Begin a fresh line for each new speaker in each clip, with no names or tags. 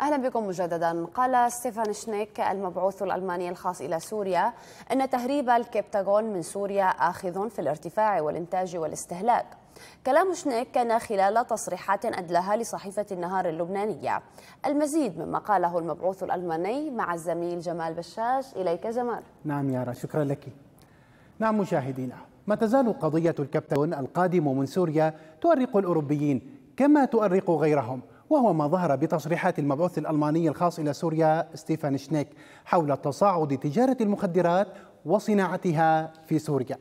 أهلا بكم مجددا. قال ستيفان شنيك المبعوث الألماني الخاص إلى سوريا إن تهريب الكبتاغون من سوريا آخذ في الارتفاع والإنتاج والاستهلاك. كلام شنيك كان خلال تصريحات أدلها لصحيفة النهار اللبنانية. المزيد مما قاله المبعوث الألماني مع الزميل جمال بشاش. إليك جمال.
نعم يارا شكرا لك. نعم مشاهدينا ما تزال قضية الكبتاغون القادم من سوريا تؤرق الأوروبيين كما تؤرق غيرهم. وهو ما ظهر بتصريحات المبعوث الألماني الخاص إلى سوريا ستيفان شنيك حول تصاعد تجارة المخدرات وصناعتها في سوريا.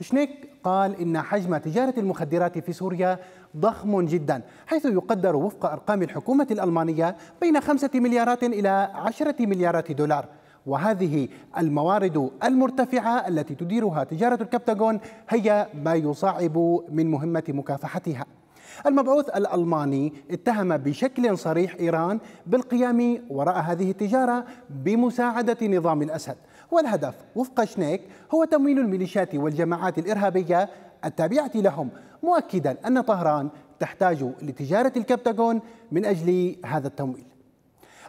شنيك قال إن حجم تجارة المخدرات في سوريا ضخم جدا حيث يقدر وفق أرقام الحكومة الألمانية بين خمسة مليارات إلى عشرة مليارات دولار. وهذه الموارد المرتفعة التي تديرها تجارة الكبتاغون هي ما يصعب من مهمة مكافحتها. المبعوث الألماني اتهم بشكل صريح إيران بالقيام وراء هذه التجارة بمساعدة نظام الأسد. والهدف وفق شنيك هو تمويل الميليشيات والجماعات الإرهابية التابعة لهم مؤكدا أن طهران تحتاج لتجارة الكبتاغون من أجل هذا التمويل.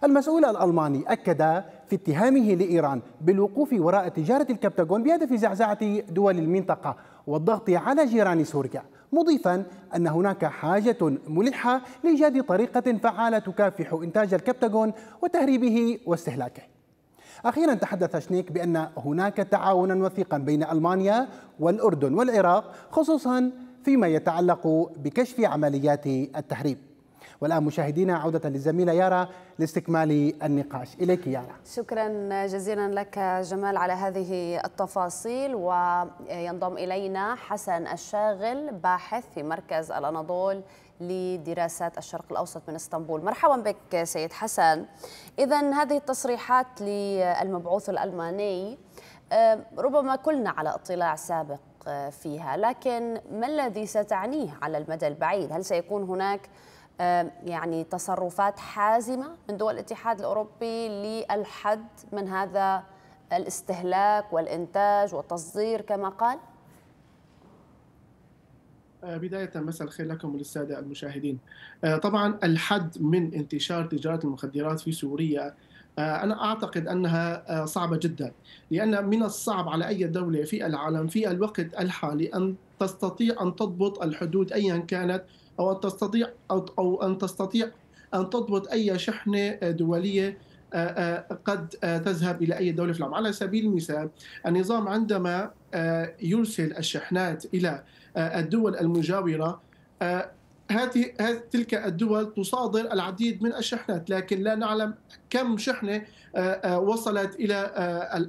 المسؤول الألماني أكد في اتهامه لإيران بالوقوف وراء تجارة الكبتاغون بهدف زعزعة دول المنطقة والضغط على جيران سوريا. مضيفا أن هناك حاجة ملحة لإيجاد طريقة فعالة تكافح إنتاج الكبتاغون وتهريبه واستهلاكه. أخيرا تحدث شنيك بأن هناك تعاونا وثيقا بين ألمانيا والأردن والعراق خصوصا فيما يتعلق بكشف عمليات التهريب. والآن مشاهدينا عودة للزميلة يارا لاستكمال النقاش. إليك يارا.
شكرا جزيلا لك جمال على هذه التفاصيل وينضم إلينا حسن الشاغل باحث في مركز الأناضول لدراسات الشرق الأوسط من إسطنبول. مرحبا بك سيد حسن. إذا هذه التصريحات للمبعوث الألماني ربما كلنا على اطلاع سابق فيها لكن ما الذي ستعنيه على المدى البعيد؟ هل سيكون هناك يعني تصرفات حازمة من دول الاتحاد الأوروبي للحد من هذا الاستهلاك والإنتاج والتصدير كما قال؟
آه، بداية مساء الخير لكم وللسادة المشاهدين آه، طبعا الحد من انتشار تجارة المخدرات في سوريا آه، أنا أعتقد أنها صعبة جدا لأن من الصعب على أي دولة في العالم في الوقت الحالي أن تستطيع أن تضبط الحدود أيا كانت أو أن تستطيع أو أن تستطيع أن تضبط أي شحنة دولية قد تذهب إلى أي دولة في العالم. على سبيل المثال النظام عندما يرسل الشحنات إلى الدول المجاورة هذه تلك الدول تصادر العديد من الشحنات لكن لا نعلم كم شحنة وصلت إلى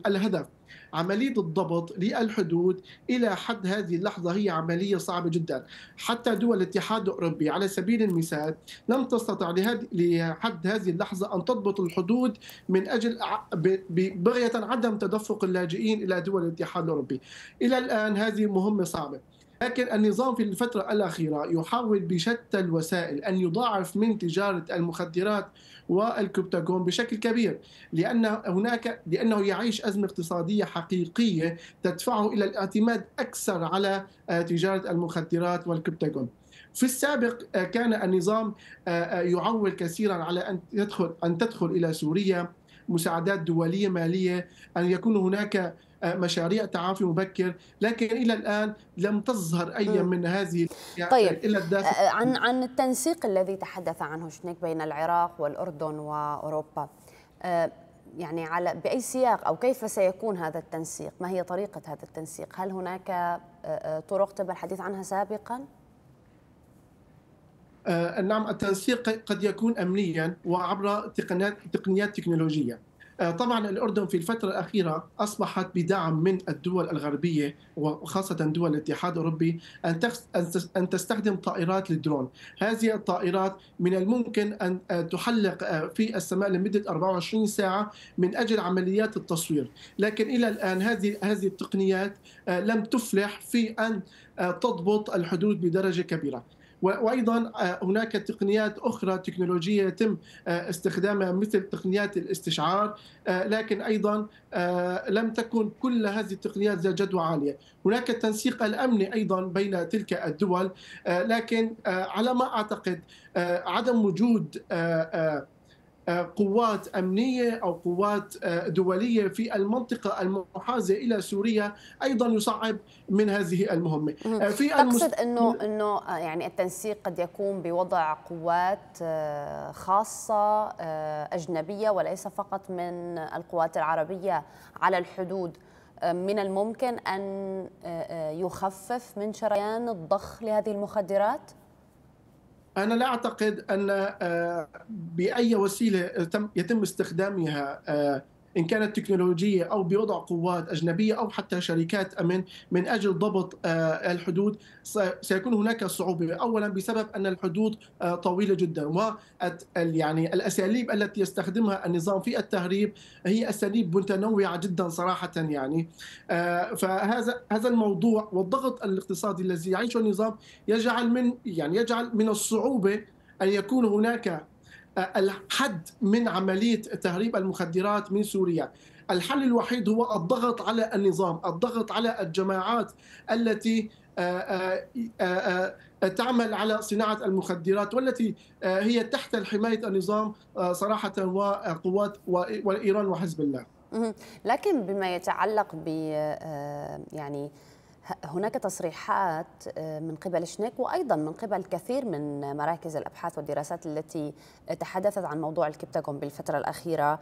الهدف. عملية الضبط للحدود إلى حد هذه اللحظة هي عملية صعبة جدا. حتى دول الاتحاد الأوروبي على سبيل المثال لم تستطع لحد هذه اللحظة أن تضبط الحدود من أجل بغية عدم تدفق اللاجئين إلى دول الاتحاد الأوروبي. إلى الآن هذه مهمة صعبة. لكن النظام في الفترة الأخيرة يحاول بشتى الوسائل أن يضاعف من تجارة المخدرات والكبتاغون بشكل كبير لأن هناك لأنه يعيش أزمة اقتصادية حقيقية تدفعه إلى الاعتماد أكثر على آه، تجارة المخدرات والكبتاغون في السابق آه، كان النظام آه، يعول كثيرا على أن يدخل أن تدخل إلى سوريا مساعدات دولية مالية أن يكون هناك مشاريع تعافي مبكر لكن إلى الآن لم تظهر أي من هذه
طيب إلى الداخل آه، عن عن التنسيق الذي تحدث عنه شنيك بين العراق والأردن وأوروبا آه، يعني على بأي سياق أو كيف سيكون هذا التنسيق؟ ما هي طريقة هذا التنسيق؟ هل هناك آه، طرق تم الحديث عنها سابقا؟
نعم التنسيق قد يكون امنيا وعبر تقنيات تقنيات تكنولوجية آه، طبعا الأردن في الفترة الأخيرة أصبحت بدعم من الدول الغربية وخاصة دول الاتحاد الأوروبي أن تستخدم طائرات للدرون. هذه الطائرات من الممكن أن آه، تحلق آه، في السماء لمدة 24 ساعة من أجل عمليات التصوير. لكن إلى الآن هذه هذه التقنيات لم تفلح في أن تضبط الحدود بدرجة كبيرة. وأيضا آه، هناك تقنيات أخرى تكنولوجية يتم آه، استخدامها مثل تقنيات الاستشعار آه، لكن أيضا لم تكن كل هذه التقنيات ذات جدوى عالية. هناك التنسيق الامني أيضا بين تلك الدول لكن على ما أعتقد عدم وجود قوات أمنية أو قوات دولية في المنطقة المحاذية إلى سوريا أيضا يصعب من هذه المهمة.
في تقصد إنه إنه يعني التنسيق قد يكون بوضع قوات خاصة أجنبية وليس فقط من القوات العربية على الحدود. من الممكن أن يخفف من شريان الضخ لهذه المخدرات؟
أنا لا أعتقد أن آه، بأي وسيلة يتم استخدامها إن كانت تكنولوجية أو بوضع قوات أجنبية أو حتى شركات أمن من أجل ضبط آه، الحدود سيكون هناك صعوبة. اولا بسبب أن الحدود آه، طويلة جدا و يعني الأساليب التي يستخدمها النظام في التهريب هي أساليب متنوعة جدا صراحة يعني. آه، فهذا هذا الموضوع والضغط الاقتصادي الذي يعيشه النظام يجعل من يعني يجعل من الصعوبة أن يكون هناك الحد من عملية تهريب المخدرات من سوريا الحل الوحيد هو الضغط على النظام الضغط على الجماعات التي آه، آه، آه، تعمل على صناعة المخدرات والتي هي تحت حماية النظام صراحة وقوات وايران وحزب الله.
لكن بما يتعلق ب يعني هناك تصريحات آه، من قبل شنيك وأيضا من قبل كثير من مراكز الأبحاث والدراسات التي تحدثت عن موضوع الكبتاغون بالفترة الأخيرة.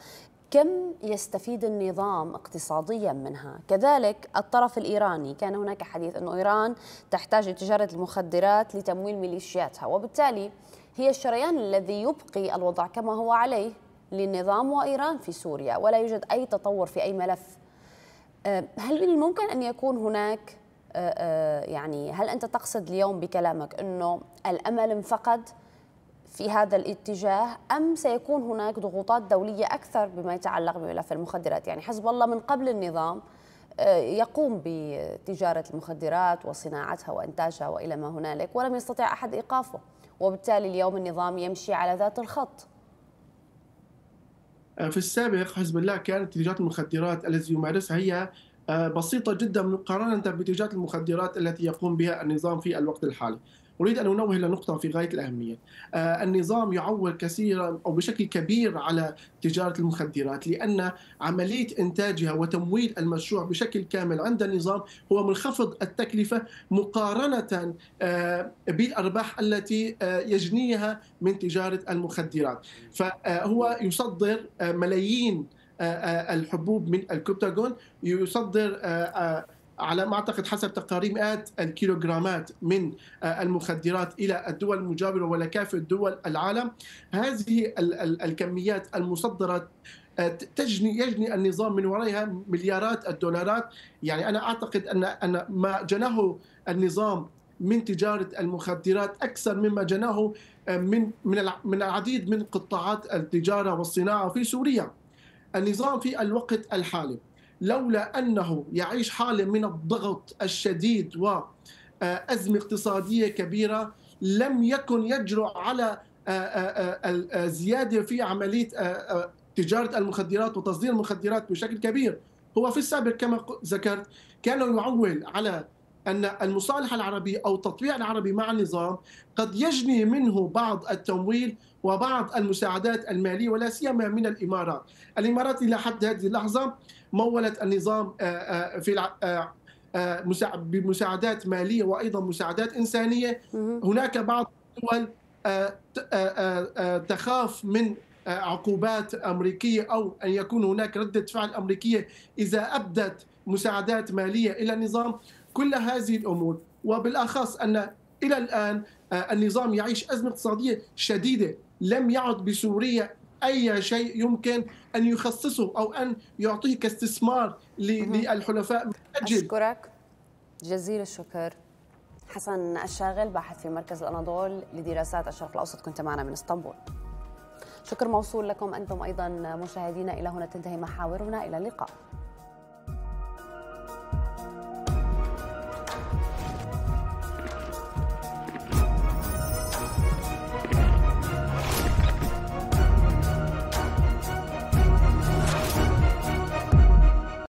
كم يستفيد النظام اقتصاديا منها؟ كذلك الطرف الإيراني. كان هناك حديث أن إيران تحتاج لتجارة المخدرات لتمويل ميليشياتها وبالتالي هي الشريان الذي يبقي الوضع كما هو عليه للنظام وإيران في سوريا ولا يوجد أي تطور في أي ملف. آه، هل من الممكن أن يكون هناك يعني هل أنت تقصد اليوم بكلامك أنه الأمل انفقد في هذا الاتجاه أم سيكون هناك ضغوطات دولية أكثر بما يتعلق بملف المخدرات؟ يعني حزب الله من قبل النظام آه، يقوم بتجارة المخدرات وصناعتها وإنتاجها وإلى ما هنالك ولم يستطع أحد إيقافه وبالتالي اليوم النظام يمشي على ذات الخط.
في السابق حزب الله كانت تجارة المخدرات التي يمارسها هي آه، بسيطة جدا مقارنة بتجارة المخدرات التي يقوم بها النظام في الوقت الحالي. أريد أن أنوه إلى نقطة في غاية الأهمية. آه، النظام يعول كثيرا أو بشكل كبير على تجارة المخدرات لأن عملية إنتاجها وتمويل المشروع بشكل كامل عند النظام هو منخفض التكلفة مقارنة آه، بالأرباح التي يجنيها من تجارة المخدرات. فهو يصدر ملايين آه، آه، الحبوب من الكوبتاغون يصدر آه، على ما أعتقد حسب تقارير مئات الكيلوغرامات من المخدرات إلى الدول المجاورة ولا كافه دول العالم. هذه الكميات المصدرة تجني يجني النظام من ورائها مليارات الدولارات. يعني أنا أعتقد أن أن ما جناه النظام من تجارة المخدرات أكثر مما جناه من من العديد من قطاعات التجارة والصناعة في سوريا. النظام في الوقت الحالي. لولا أنه يعيش حالة من الضغط الشديد وازمه اقتصادية كبيرة لم يكن يجرؤ على الزياده في عملية تجارة المخدرات وتصدير المخدرات بشكل كبير. هو في السابق كما ذكرت كان يعول على أن المصالحة العربية أو التطبيع العربي مع النظام قد يجني منه بعض التمويل وبعض المساعدات المالية ولا سيما من الإمارات. الإمارات إلى حد هذه اللحظة مولت النظام آه، آه، في آه، بمساعدات مالية وأيضا مساعدات إنسانية. هناك بعض الدول تخاف من عقوبات أمريكية أو أن يكون هناك ردة فعل أمريكية إذا أبدت مساعدات مالية إلى النظام. كل هذه الأمور وبالأخص أن إلى الآن النظام يعيش أزمة اقتصادية شديدة لم يعد بسوريا أي شيء يمكن أن يخصصه أو أن يعطيه كاستثمار للحلفاء. من
أجل أشكرك. جزيل الشكر. حسن الشاغل باحث في مركز الأناضول لدراسات الشرق الأوسط. كنت معنا من إسطنبول. شكر موصول لكم أنتم أيضا مشاهدينا. إلى هنا تنتهي محاورنا. إلى اللقاء.